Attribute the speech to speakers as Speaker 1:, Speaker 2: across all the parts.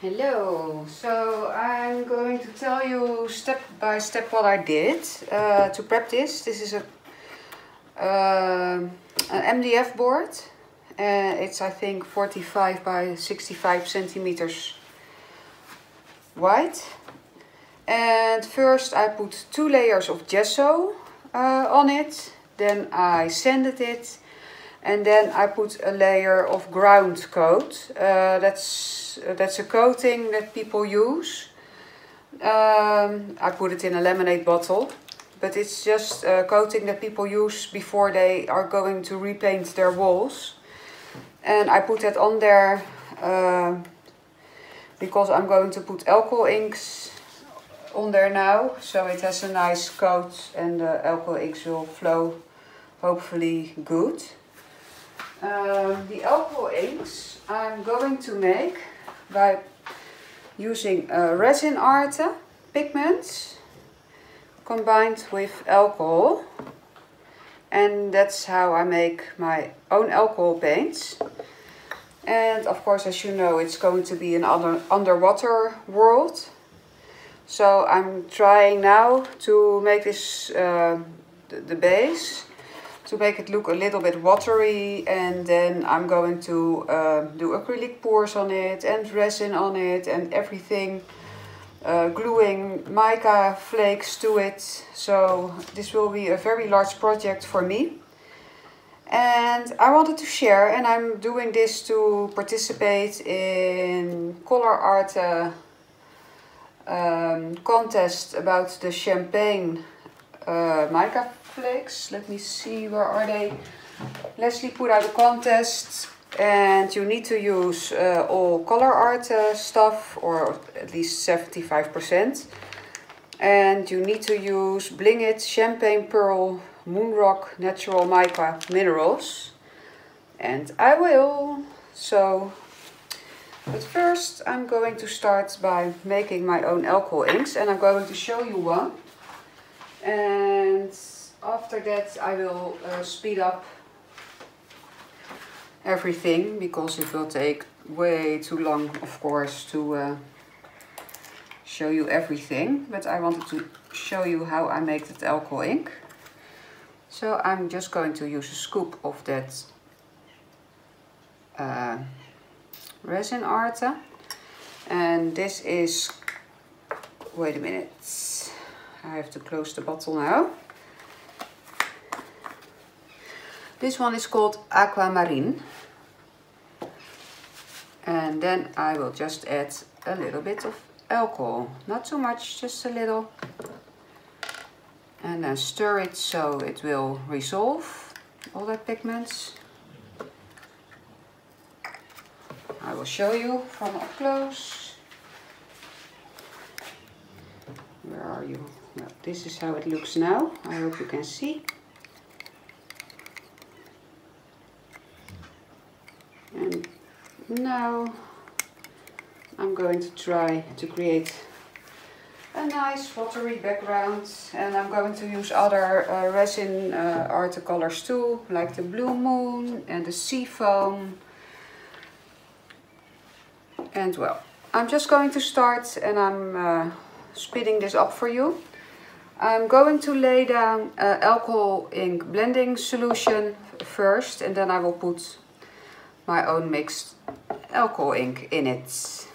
Speaker 1: Hello, so I'm going to tell you step by step what I did uh, to prep this. This is a uh, an MDF board. Uh, it's I think 45 by 65 centimeters wide. And first I put two layers of gesso uh, on it. Then I sanded it and then I put a layer of ground coat. Uh, that's uh, that's a coating that people use. Um, I put it in a lemonade bottle, but it's just a coating that people use before they are going to repaint their walls. And I put that on there uh, because I'm going to put alcohol inks on there now, so it has a nice coat and the alcohol inks will flow hopefully good. Um, the alcohol inks I'm going to make by using uh, Rezin Arte pigments combined with alcohol. And that's how I make my own alcohol paints. And of course as you know it's going to be an under, underwater world. So I'm trying now to make this uh, the base to make it look a little bit watery and then I'm going to uh, do acrylic pours on it and resin on it and everything uh, gluing mica flakes to it. So this will be a very large project for me. And I wanted to share and I'm doing this to participate in ColourArte uh, um, contest about the champagne uh, mica flakes. Let me see, where are they? Leslie put out a contest and you need to use uh, all ColourArte uh, stuff or at least 75%. And you need to use Bling It, Champagne Pearl, Moonrock, Natural Mica Minerals. And I will. So, but first I'm going to start by making my own alcohol inks and I'm going to show you one. And after that I will uh, speed up everything because it will take way too long of course to uh, show you everything. But I wanted to show you how I make that alcohol ink. So I'm just going to use a scoop of that uh, Rezin Arte and this is wait a minute I have to close the bottle now This one is called Aquamarine. And then I will just add a little bit of alcohol. Not too much, just a little. And then stir it so it will resolve all the pigments. I will show you from up close. Where are you? This is how it looks now. I hope you can see. and now I'm going to try to create a nice watery background and I'm going to use other uh, resin uh, art colors too like the blue moon and the sea foam and well I'm just going to start and I'm uh, speeding this up for you I'm going to lay down uh, alcohol ink blending solution first and then I will put my own mixed alcohol ink in it.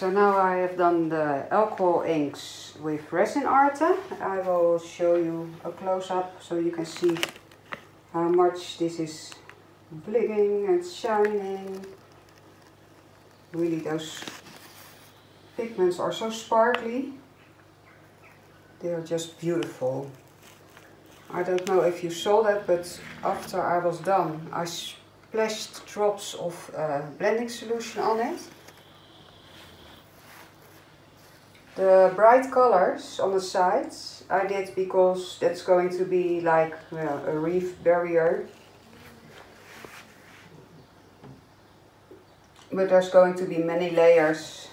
Speaker 1: So now I have done the alcohol inks with Rezin Arte. I will show you a close-up so you can see how much this is blinging and shining. Really those pigments are so sparkly. They are just beautiful. I don't know if you saw that, but after I was done, I splashed drops of uh, blending solution on it. The bright colors on the sides I did because that's going to be like well, a reef barrier. But there's going to be many layers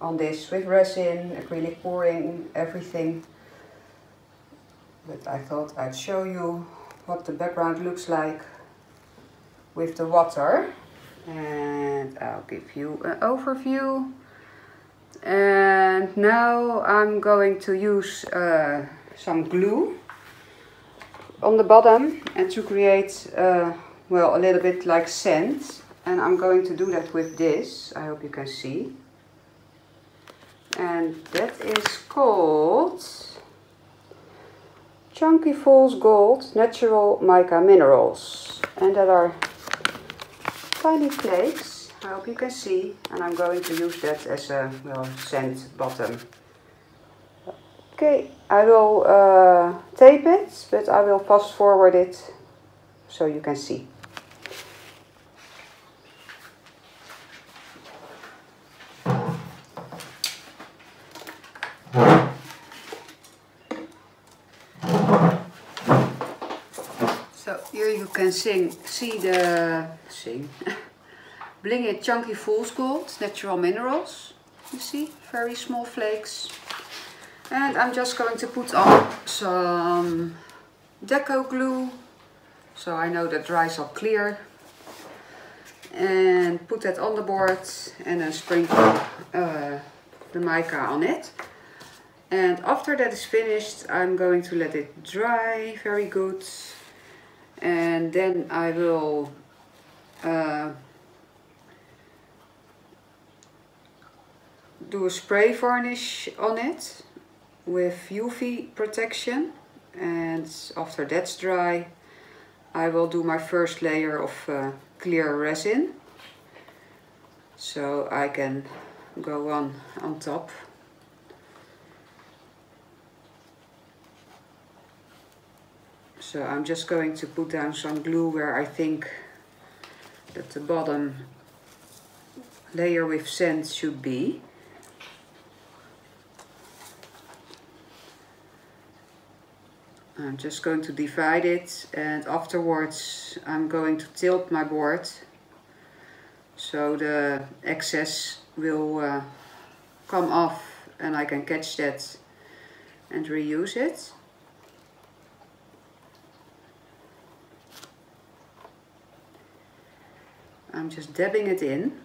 Speaker 1: on this with resin, acrylic pouring, everything. But I thought I'd show you what the background looks like with the water. And I'll give you an overview and now I'm going to use uh, some glue on the bottom and to create uh, well a little bit like sand. And I'm going to do that with this. I hope you can see. And that is called Chunky Fool's Gold Natural Mica Minerals. And that are tiny flakes I hope you can see and I'm going to use that as a well sand bottom. Okay, I will uh, tape it, but I will fast forward it so you can see. So here you can sing, see the sing. Bling It Chunky Fool's Gold, Natural Minerals. You see, very small flakes. And I'm just going to put on some deco glue. So I know that dries up clear. And put that on the board and then sprinkle uh, the mica on it. And after that is finished, I'm going to let it dry very good. And then I will uh, do a spray varnish on it with UV protection and after that's dry I will do my first layer of uh, clear resin. So I can go on on top. So I'm just going to put down some glue where I think that the bottom layer with sand should be I'm just going to divide it and afterwards I'm going to tilt my board so the excess will uh, come off and I can catch that and reuse it. I'm just dabbing it in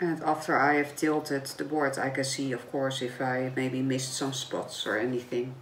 Speaker 1: And after I have tilted the board I can see of course if I maybe missed some spots or anything.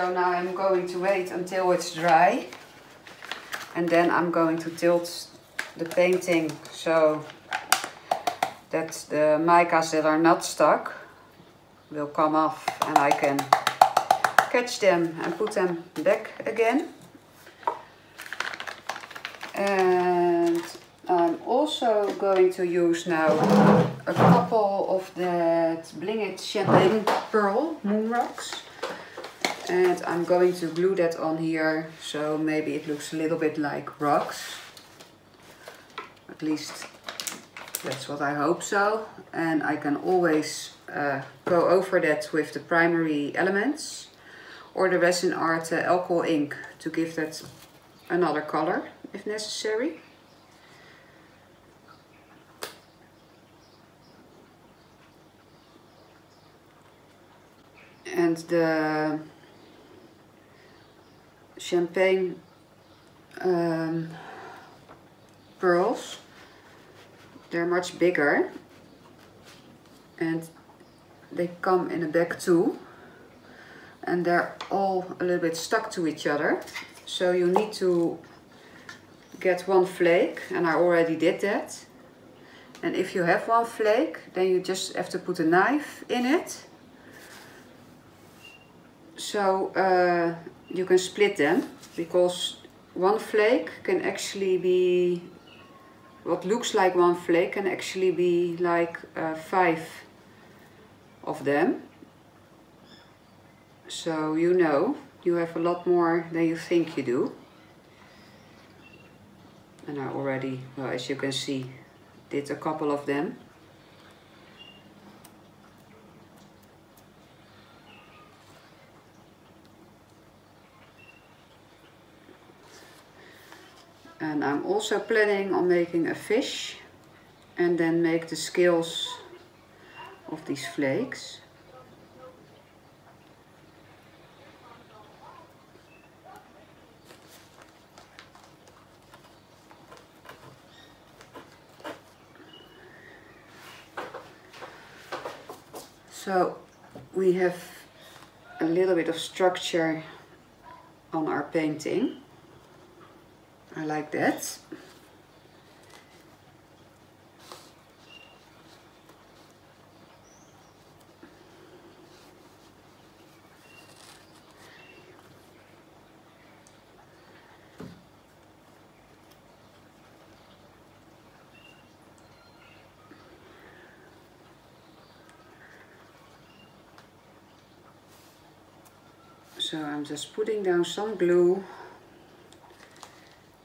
Speaker 1: So now I'm going to wait until it's dry. And then I'm going to tilt the painting so that the micas that are not stuck will come off and I can catch them and put them back again. And I'm also going to use now a couple of that Bling It Champagne Pearl Moon Rocks. And I'm going to glue that on here so maybe it looks a little bit like rocks. At least that's what I hope so. And I can always uh, go over that with the primary elements or the Rezin Arte uh, alcohol ink to give that another color if necessary. And the champagne um, pearls, they're much bigger. And they come in a bag too. And they're all a little bit stuck to each other. So you need to get one flake and I already did that. And if you have one flake then you just have to put a knife in it so uh, you can split them because one flake can actually be what looks like one flake can actually be like uh, five of them. So you know you have a lot more than you think you do. And I already well as you can see did a couple of them and I'm also planning on making a fish and then make the scales of these flakes So we have a little bit of structure on our painting. I like that. So I'm just putting down some glue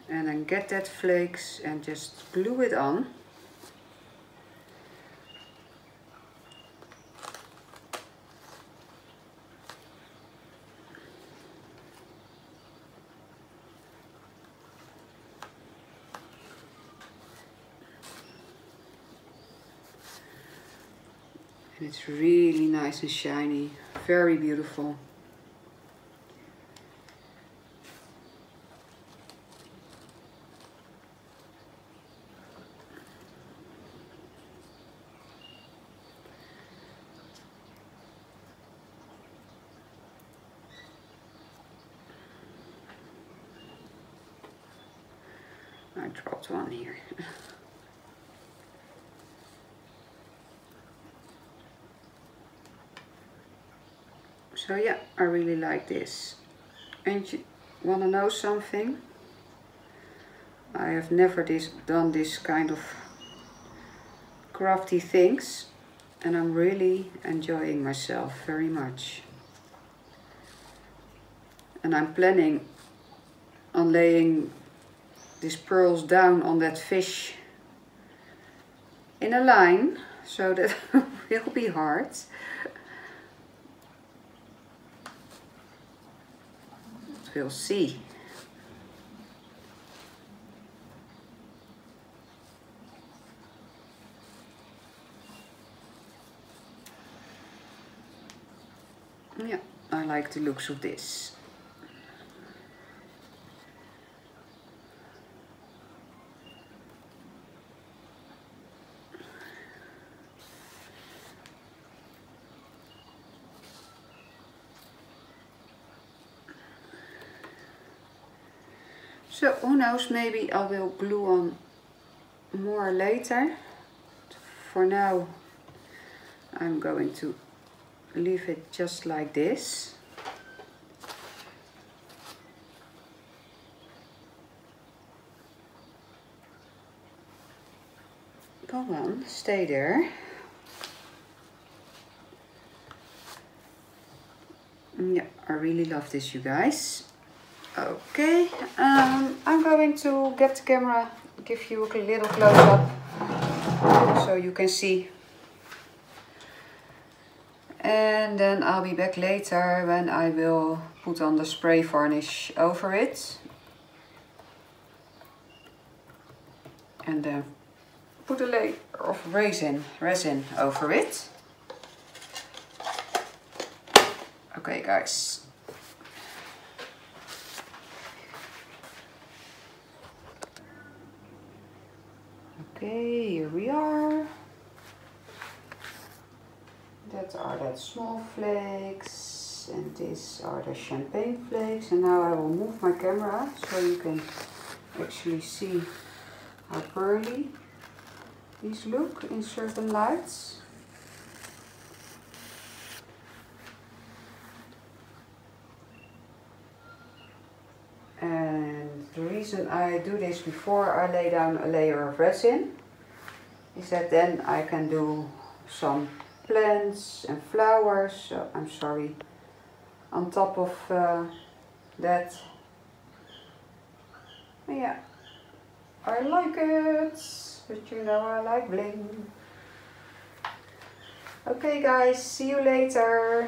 Speaker 1: and then get that flakes and just glue it on. And it's really nice and shiny, very beautiful. Dropped one here. so yeah, I really like this. And you want to know something? I have never this, done this kind of crafty things and I'm really enjoying myself very much. And I'm planning on laying these pearls down on that fish in a line so that will be hard. We'll see. Yeah I like the looks of this So who knows, maybe I will glue on more later. For now, I'm going to leave it just like this. Go on, stay there. Yeah, I really love this, you guys. Okay, um, I'm going to get the camera, give you a little close-up so you can see. And then I'll be back later when I will put on the spray varnish over it. And then put a layer of resin, resin over it. Okay guys, Okay, here we are. That are the small flakes and these are the champagne flakes. And now I will move my camera so you can actually see how pearly these look in certain lights. And the reason I do this before I lay down a layer of resin is that then I can do some plants and flowers, so I'm sorry, on top of uh, that. Yeah, I like it, but you know I like bling. Okay guys, see you later.